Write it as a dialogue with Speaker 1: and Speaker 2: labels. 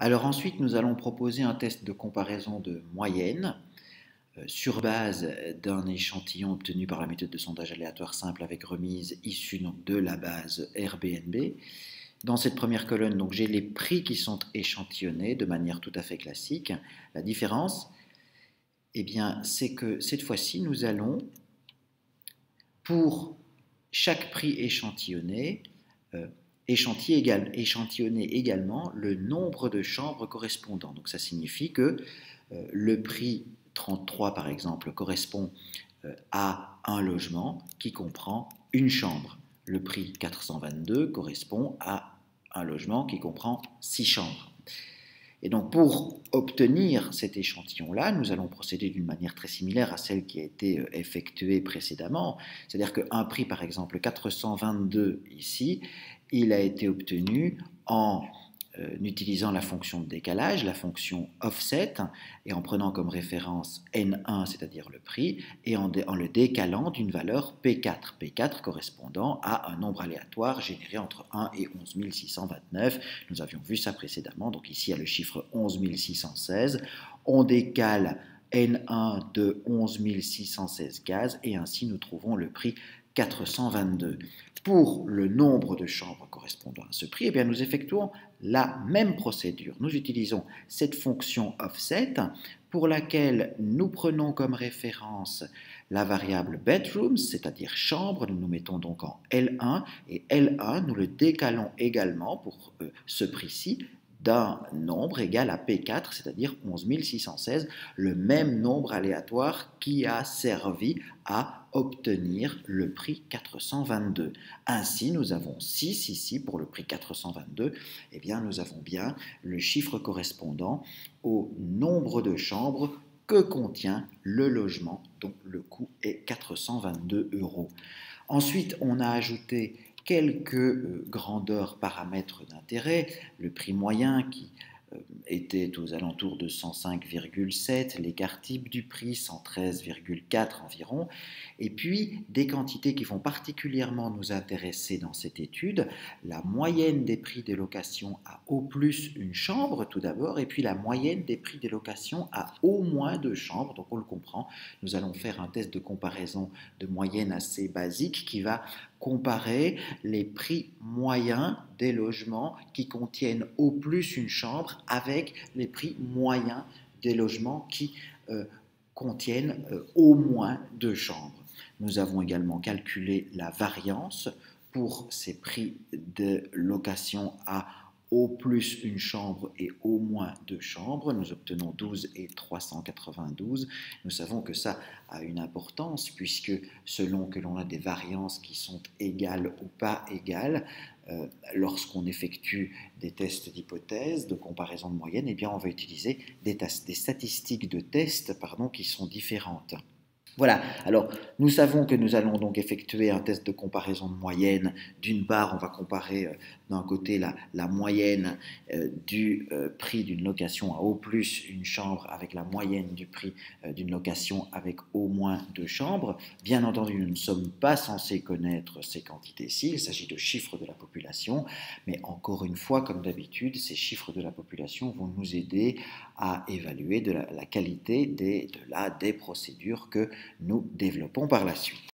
Speaker 1: Alors ensuite, nous allons proposer un test de comparaison de moyenne euh, sur base d'un échantillon obtenu par la méthode de sondage aléatoire simple avec remise issue de la base Airbnb. Dans cette première colonne, j'ai les prix qui sont échantillonnés de manière tout à fait classique. La différence, eh c'est que cette fois-ci, nous allons, pour chaque prix échantillonné, euh, échantillonner également le nombre de chambres correspondant. Donc ça signifie que euh, le prix 33, par exemple, correspond euh, à un logement qui comprend une chambre. Le prix 422 correspond à un logement qui comprend six chambres. Et donc pour obtenir cet échantillon-là, nous allons procéder d'une manière très similaire à celle qui a été euh, effectuée précédemment. C'est-à-dire qu'un prix, par exemple 422 ici, il a été obtenu en euh, utilisant la fonction de décalage, la fonction offset, et en prenant comme référence n1, c'est-à-dire le prix, et en, en le décalant d'une valeur p4, p4 correspondant à un nombre aléatoire généré entre 1 et 11 629. Nous avions vu ça précédemment, donc ici il y a le chiffre 11 616. On décale n1 de 11 616 gaz, et ainsi nous trouvons le prix 422. Pour le nombre de chambres correspondant à ce prix, eh bien, nous effectuons la même procédure. Nous utilisons cette fonction offset pour laquelle nous prenons comme référence la variable bedrooms, c'est-à-dire chambre, nous nous mettons donc en L1 et L1, nous le décalons également pour euh, ce prix-ci d'un nombre égal à P4, c'est-à-dire 11 616, le même nombre aléatoire qui a servi à obtenir le prix 422. Ainsi, nous avons 6 ici pour le prix 422. Eh bien, nous avons bien le chiffre correspondant au nombre de chambres que contient le logement, dont le coût est 422 euros. Ensuite, on a ajouté quelques euh, grandeurs paramètres d'intérêt, le prix moyen qui euh, était aux alentours de 105,7, l'écart type du prix 113,4 environ, et puis des quantités qui vont particulièrement nous intéresser dans cette étude, la moyenne des prix des locations à au plus une chambre tout d'abord, et puis la moyenne des prix des locations à au moins deux chambres, donc on le comprend, nous allons faire un test de comparaison de moyenne assez basique qui va comparer les prix moyens des logements qui contiennent au plus une chambre avec les prix moyens des logements qui euh, contiennent euh, au moins deux chambres. Nous avons également calculé la variance pour ces prix de location à au plus une chambre et au moins deux chambres. Nous obtenons 12 et 392. Nous savons que ça a une importance puisque selon que l'on a des variances qui sont égales ou pas égales, euh, lorsqu'on effectue des tests d'hypothèse, de comparaison de moyenne, eh bien on va utiliser des, des statistiques de test pardon, qui sont différentes. Voilà, alors nous savons que nous allons donc effectuer un test de comparaison de moyenne. D'une part, on va comparer euh, d'un côté la, moyenne euh, du euh, prix d'une location à au plus une chambre avec la moyenne du prix d'une location avec au moins deux chambres. Bien entendu, nous ne sommes pas censés connaître ces quantités-ci, il s'agit de chiffres de la population, mais encore une fois, comme d'habitude, ces chiffres de la population vont nous aider à évaluer de la, qualité des, de la, des procédures que nous développons par la suite.